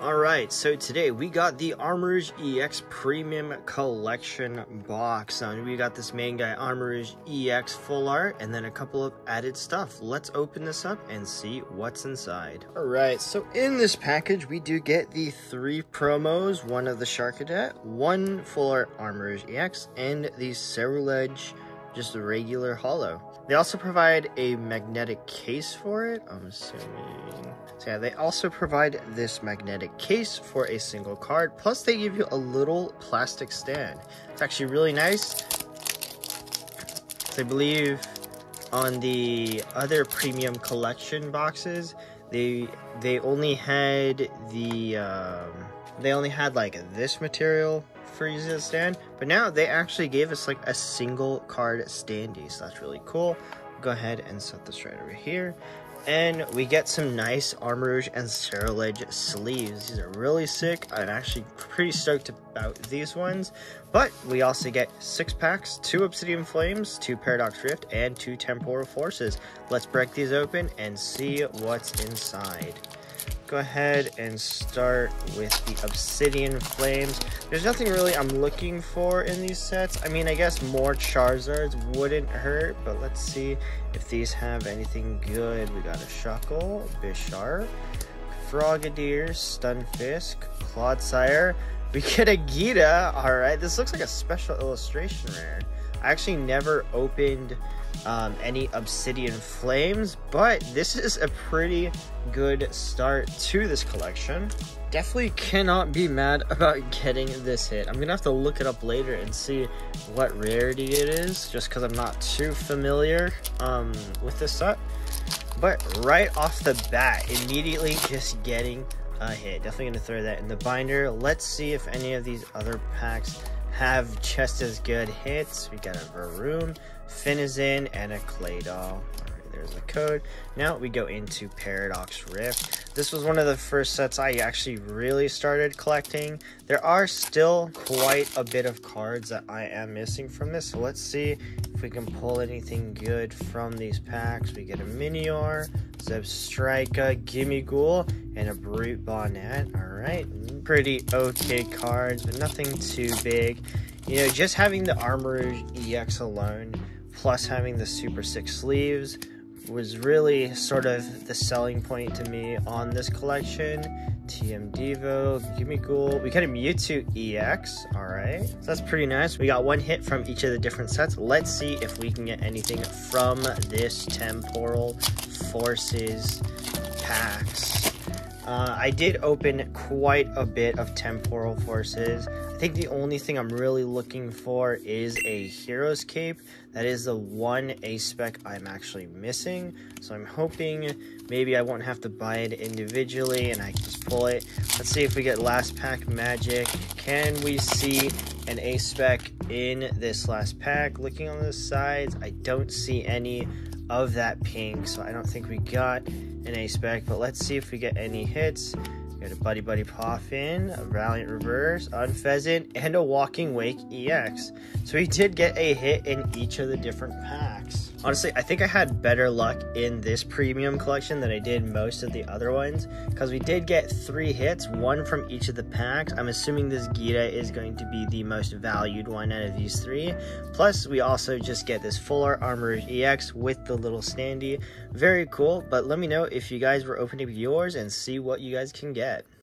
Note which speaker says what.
Speaker 1: Alright, so today we got the Armarouge EX Premium Collection box. Um, we got this main guy, Armarouge EX Full Art, and then a couple of added stuff. Let's open this up and see what's inside. Alright, so in this package we do get the three promos, one of the Charcadet, one Full Art Armarouge EX, and the Ceruledge just a regular holo. They also provide a magnetic case for it, I'm assuming. So yeah, they also provide this magnetic case for a single card, plus they give you a little plastic stand. It's actually really nice. So I believe on the other premium collection boxes, they they only had the um, they only had like this material the stand, but now they actually gave us like a single card standee, so that's really cool. Go ahead and set this right over here. And we get some nice Armarouge and Ceruledge sleeves. These are really sick. I'm actually pretty stoked about these ones. But we also get six packs, two Obsidian Flames, two Paradox Rift, and two Temporal Forces. Let's break these open and see what's inside go ahead and start with the Obsidian Flames. There's nothing really I'm looking for in these sets. I mean, I guess more Charizards wouldn't hurt, but let's see if these have anything good. We got a Shuckle, Bisharp, Frogadier, Stunfisk, Clodsire. We get a Geeta. Alright, this looks like a special illustration rare. I actually never opened um, any Obsidian Flames, but this is a pretty good start to this collection. Definitely cannot be mad about getting this hit. I'm gonna have to look it up later and see what rarity it is, just because I'm not too familiar um, with this set. But right off the bat, immediately just getting a hit. Definitely gonna throw that in the binder. Let's see if any of these other packs have just as good hits. We got a Varoom, Finizen, and a Claydol. There's a code. Now we go into Paradox Rift. This was one of the first sets I actually really started collecting. There are still quite a bit of cards that I am missing from this. So let's see if we can pull anything good from these packs. We get a Minior, Zebstrika, Gimmighoul, and a Brute Bonnet. Alright, pretty okay cards, but nothing too big. You know, just having the Armarouge EX alone, plus having the Super 6 sleeves, was really sort of the selling point to me on this collection. TM Devo, Gimmighoul. We got a Mewtwo EX, alright. So that's pretty nice. We got one hit from each of the different sets. Let's see if we can get anything from this Temporal Forces packs. Uh, I did open quite a bit of Temporal Forces. I think the only thing I'm really looking for is a Hero's Cape. That is the one ACE SPEC I'm actually missing. So I'm hoping maybe I won't have to buy it individually and I can just pull it. Let's see if we get last pack magic. Can we see an ACE SPEC in this last pack? Looking on the sides, I don't see any of that pink. So I don't think we got an ACE SPEC. But let's see if we get any hits. Got a Buddy Buddy Poffin, a Valiant Reverse, Unfezant, and a Walking Wake EX. So he did get a hit in each of the different packs. Honestly, I think I had better luck in this premium collection than I did most of the other ones because we did get three hits, one from each of the packs. I'm assuming this Geeta is going to be the most valued one out of these three. Plus, we also just get this Full Art Armor EX with the little standee. Very cool, but let me know if you guys were opening yours and see what you guys can get dead